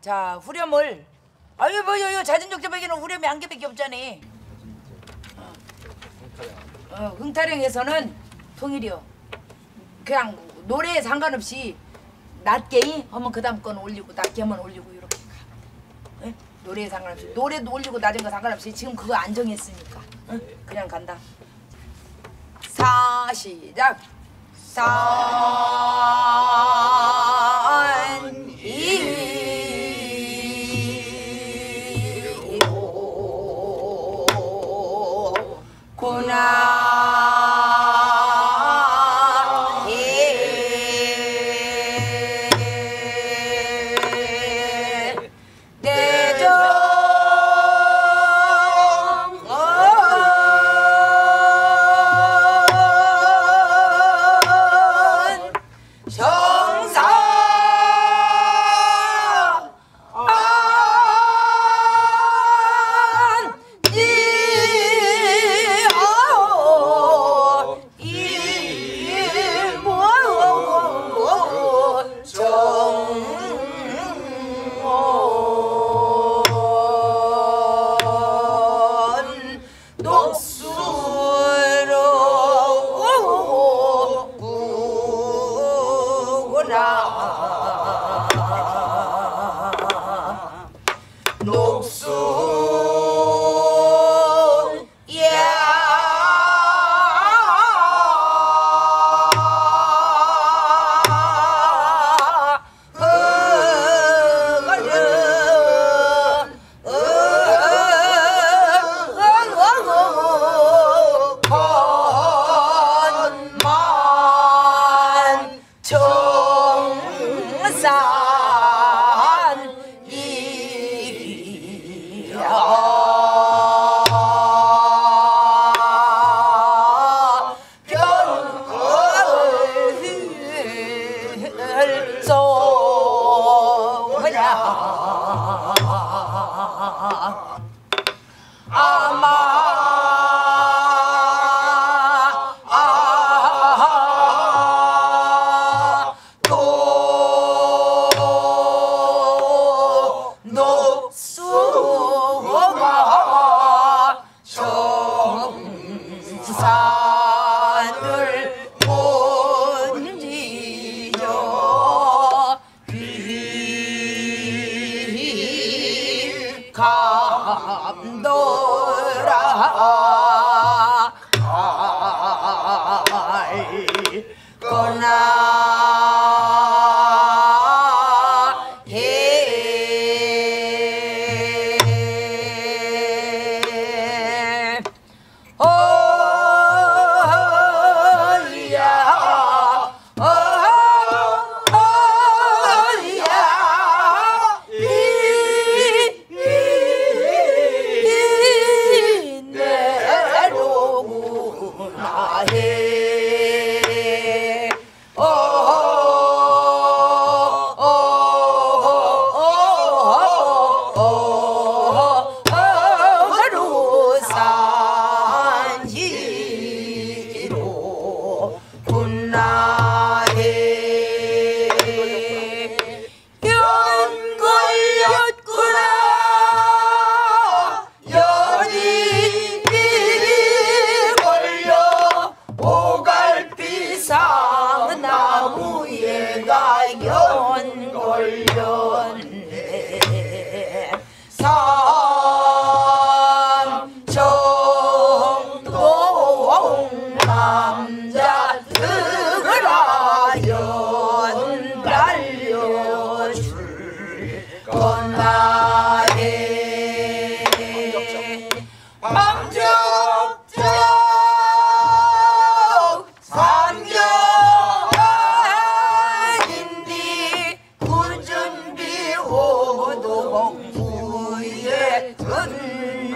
자 후렴을 아유 뭐요 자진족제에게는 후렴이 한 개밖에 없잖아. 어, 어, 흥타령에서는 통일이요. 그냥 노래에 상관없이 낮게 하면 그 다음 건 올리고 낮게 하면 올리고 이렇게 가. 예? 노래에 상관없이 노래도 올리고 낮은 거 상관없이 지금 그거 안 정했으니까 응? 그냥 간다. 사 시작. 산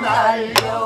날렸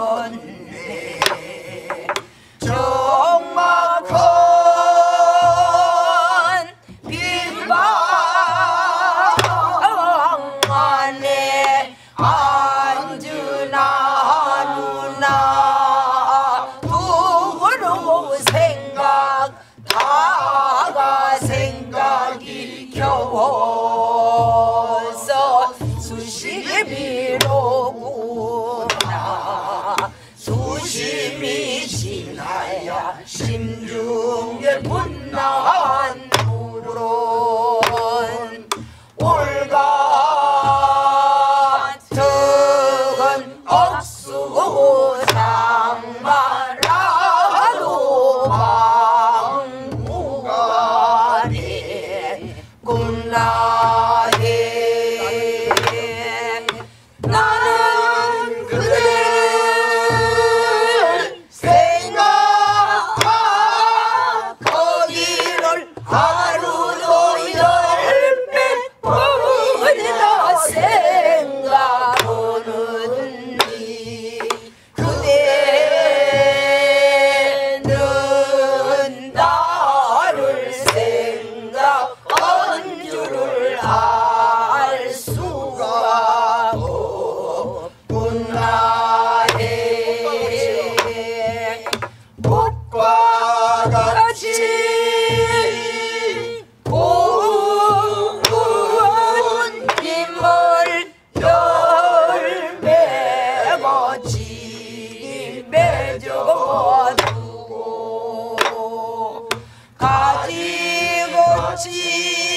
con la Hoje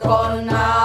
Call now.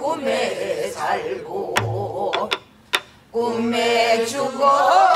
꿈에 살고 꿈에 죽어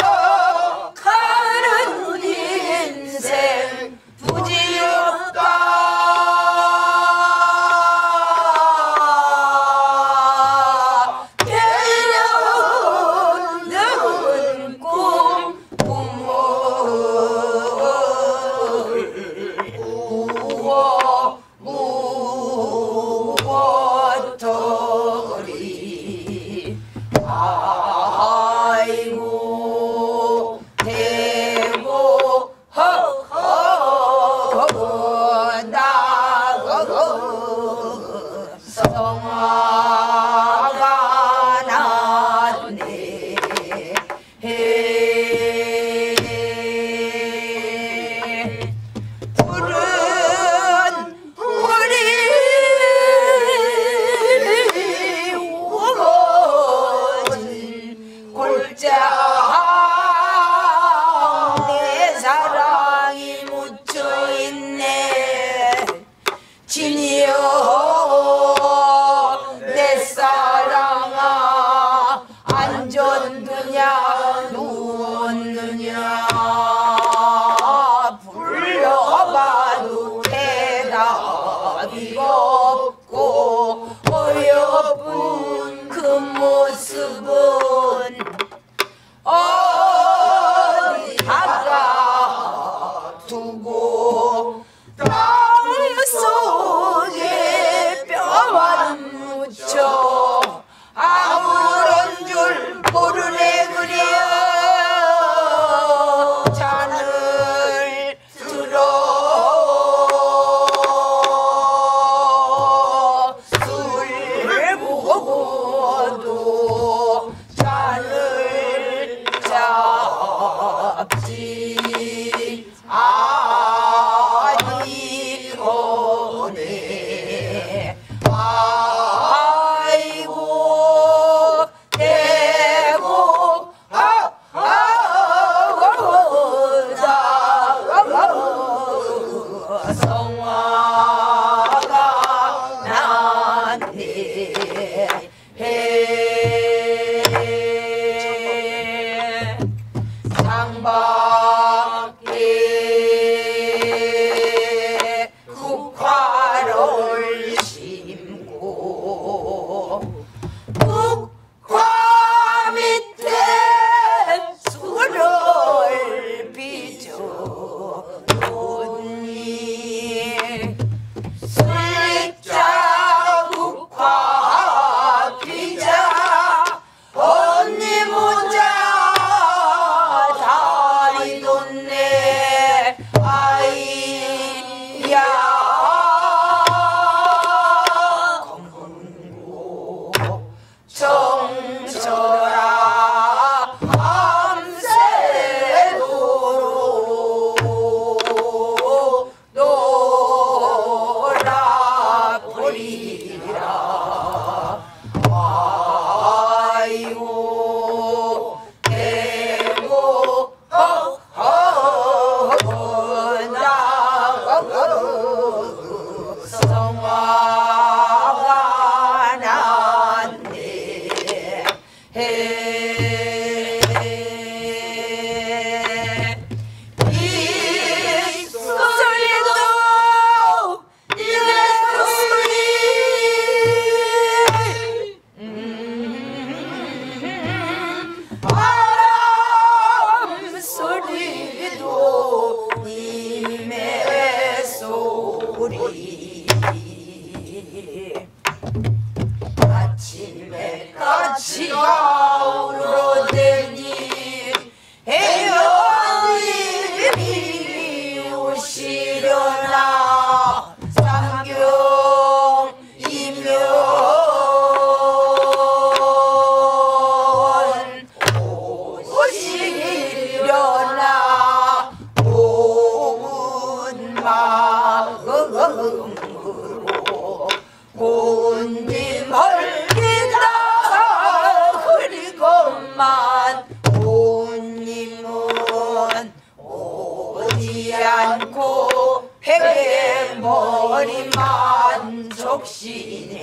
머리만 적시네.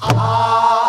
아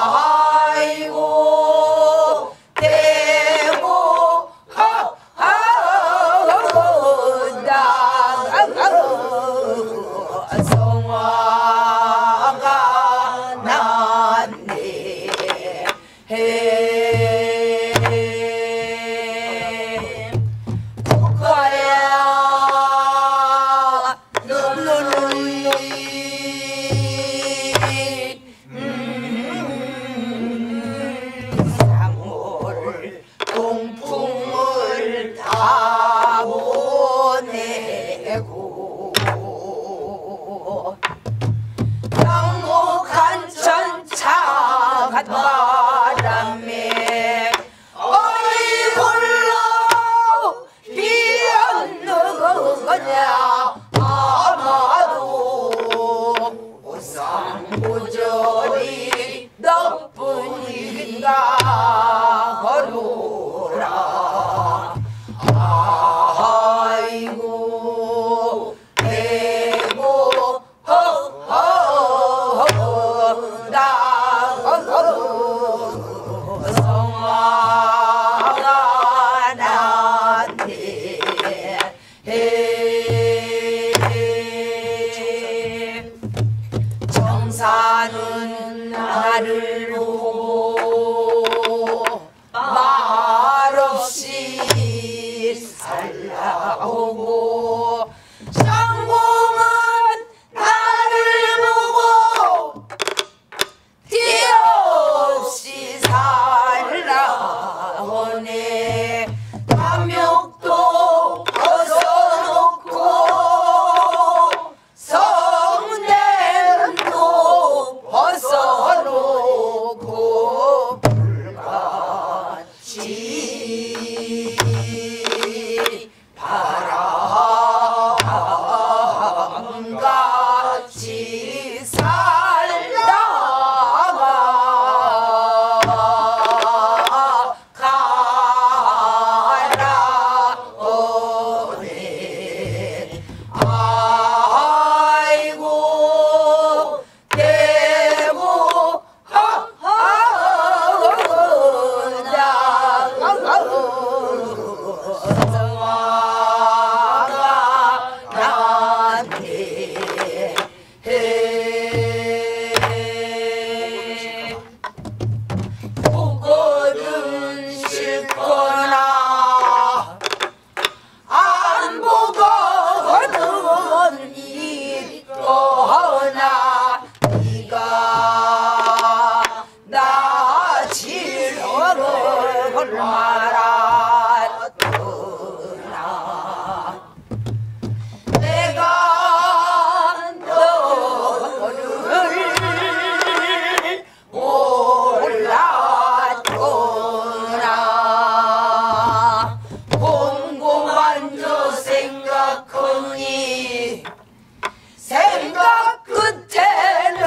생각 끝에는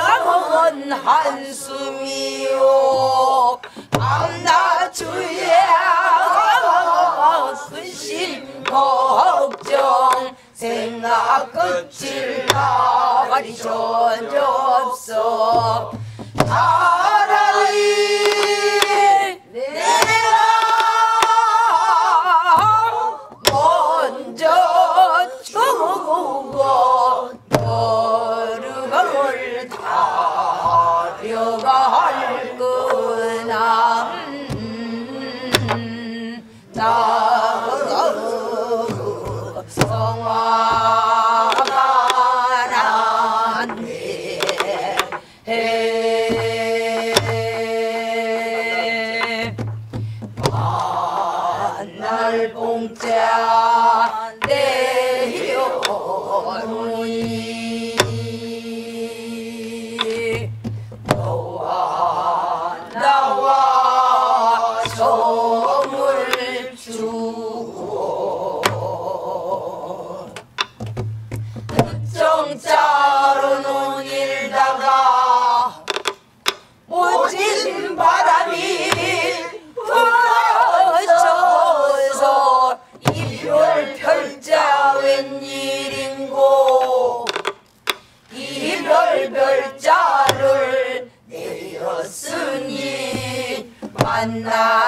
한숨이요. 밤나 주의 근심 걱정 생각 끝일 날이 전혀 없어. 아 on. Anna.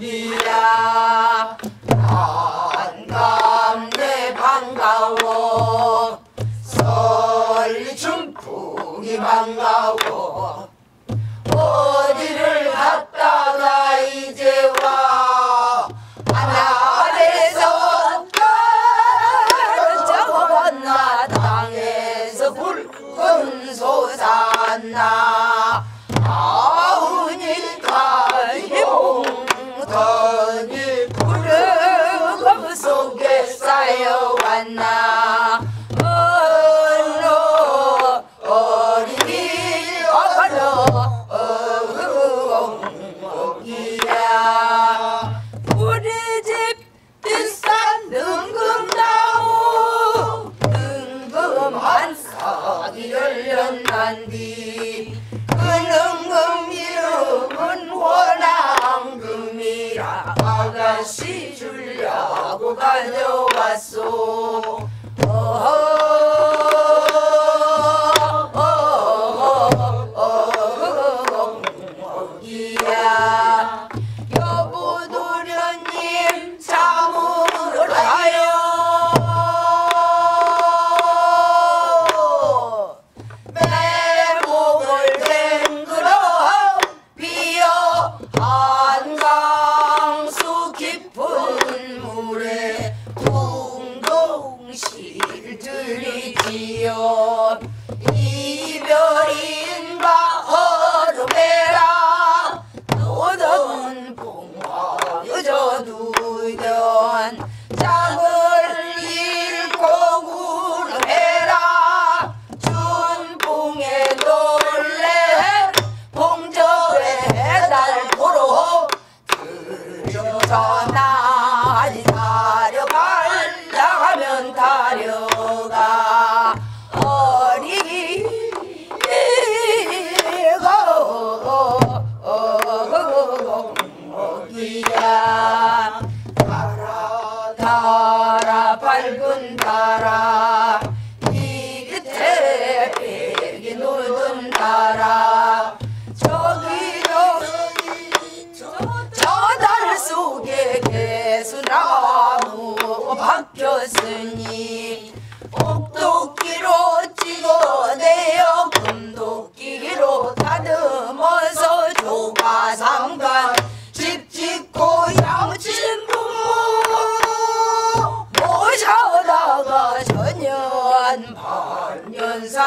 어 주려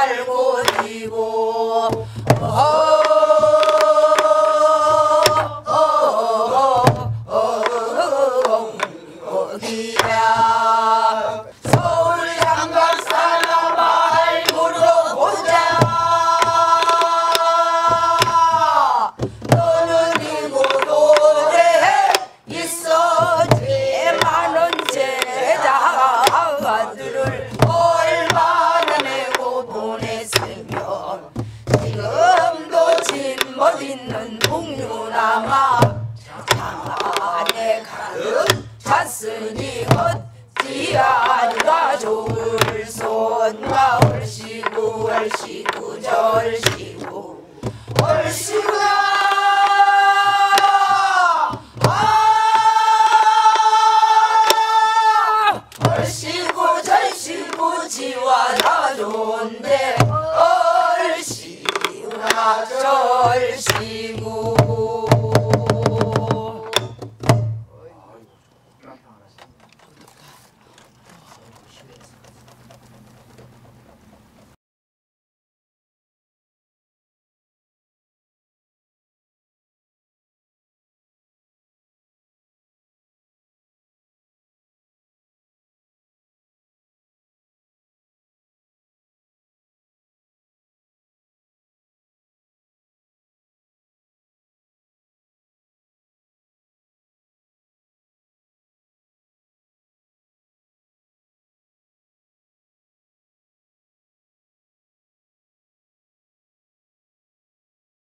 알고 지고.